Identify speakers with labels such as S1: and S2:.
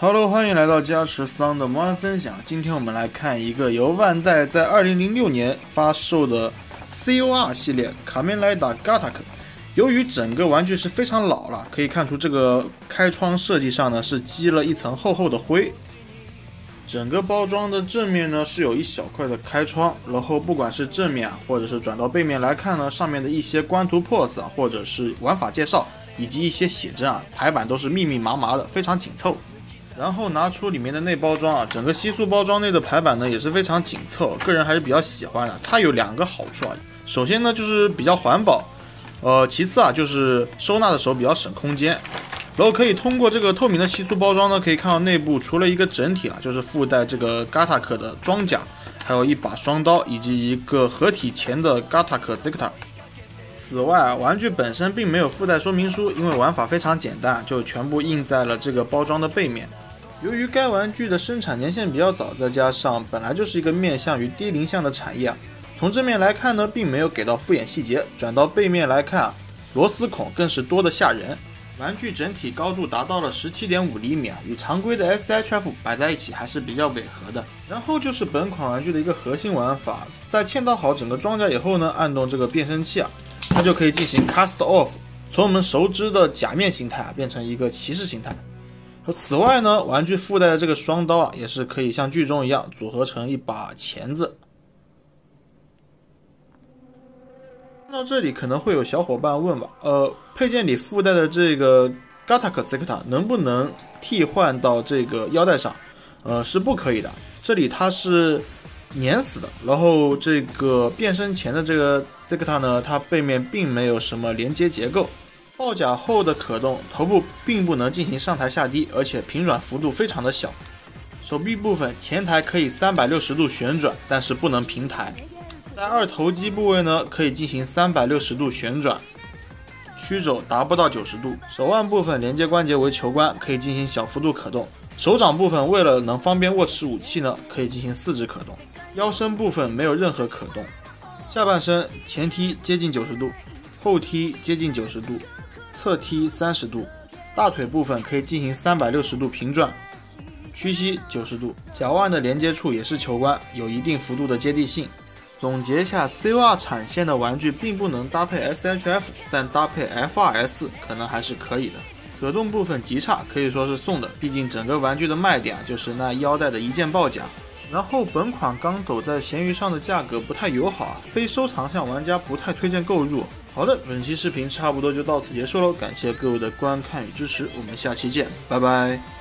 S1: Hello，欢迎来到加持桑的魔幻分享。今天我们来看一个由万代在2006年发售的 COR 系列卡梅莱达 Gatak。由于整个玩具是非常老了，可以看出这个开窗设计上呢是积了一层厚厚的灰。整个包装的正面呢是有一小块的开窗，然后不管是正面啊，或者是转到背面来看呢，上面的一些官图 pose 啊，或者是玩法介绍，以及一些写真啊，排版都是密密麻麻的，非常紧凑。然后拿出里面的内包装啊，整个吸塑包装内的排版呢也是非常紧凑，个人还是比较喜欢的。它有两个好处啊，首先呢就是比较环保，呃，其次啊就是收纳的时候比较省空间。然后可以通过这个透明的吸塑包装呢，可以看到内部除了一个整体啊，就是附带这个 Gatak 的装甲，还有一把双刀以及一个合体前的 Gatak Zeta。此外，玩具本身并没有附带说明书，因为玩法非常简单，就全部印在了这个包装的背面。由于该玩具的生产年限比较早，再加上本来就是一个面向于低龄向的产业啊，从正面来看呢，并没有给到复眼细节；转到背面来看啊，螺丝孔更是多的吓人。玩具整体高度达到了十七点五厘米啊，与常规的 SHF 摆在一起还是比较违和的。然后就是本款玩具的一个核心玩法，在嵌套好整个装甲以后呢，按动这个变声器啊，它就可以进行 cast off，从我们熟知的假面形态啊，变成一个骑士形态。此外呢，玩具附带的这个双刀啊，也是可以像剧中一样组合成一把钳子。看到这里，可能会有小伙伴问吧，呃，配件里附带的这个 Gatak Zeta 能不能替换到这个腰带上？呃，是不可以的，这里它是粘死的。然后这个变身前的这个 Zeta 呢，它背面并没有什么连接结构。爆甲后的可动，头部并不能进行上抬下低，而且平转幅度非常的小。手臂部分前台可以三百六十度旋转，但是不能平抬。在二头肌部位呢，可以进行三百六十度旋转，曲肘达不到九十度。手腕部分连接关节为球关，可以进行小幅度可动。手掌部分为了能方便握持武器呢，可以进行四指可动。腰身部分没有任何可动。下半身前踢接近九十度，后踢接近九十度。侧踢三十度，大腿部分可以进行三百六十度平转，屈膝九十度，脚腕的连接处也是球关，有一定幅度的接地性。总结一下，COR 产线的玩具并不能搭配 SHF，但搭配 FRS 可能还是可以的。可动部分极差，可以说是送的，毕竟整个玩具的卖点就是那腰带的一键爆甲。然后本款刚走在闲鱼上的价格不太友好啊，非收藏向玩家不太推荐购入。好的，本期视频差不多就到此结束喽，感谢各位的观看与支持，我们下期见，拜拜。